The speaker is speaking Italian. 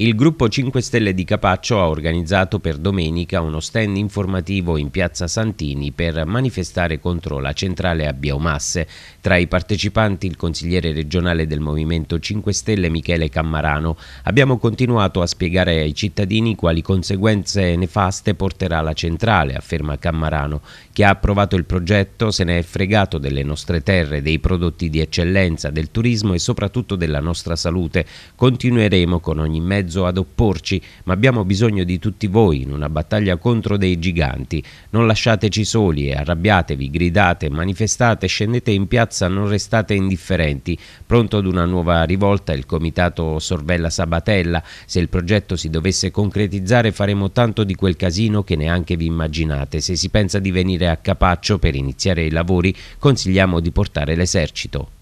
Il gruppo 5 Stelle di Capaccio ha organizzato per domenica uno stand informativo in piazza Santini per manifestare contro la centrale a biomasse. Tra i partecipanti il consigliere regionale del Movimento 5 Stelle Michele Cammarano. Abbiamo continuato a spiegare ai cittadini quali conseguenze nefaste porterà la centrale, afferma Cammarano. Chi ha approvato il progetto se ne è fregato delle nostre terre, dei prodotti di eccellenza, del turismo e soprattutto della nostra salute. Continueremo con ogni mezzo mezzo ad opporci, ma abbiamo bisogno di tutti voi in una battaglia contro dei giganti. Non lasciateci soli e arrabbiatevi, gridate, manifestate, scendete in piazza, non restate indifferenti. Pronto ad una nuova rivolta il comitato sorvella Sabatella. Se il progetto si dovesse concretizzare faremo tanto di quel casino che neanche vi immaginate. Se si pensa di venire a Capaccio per iniziare i lavori, consigliamo di portare l'esercito.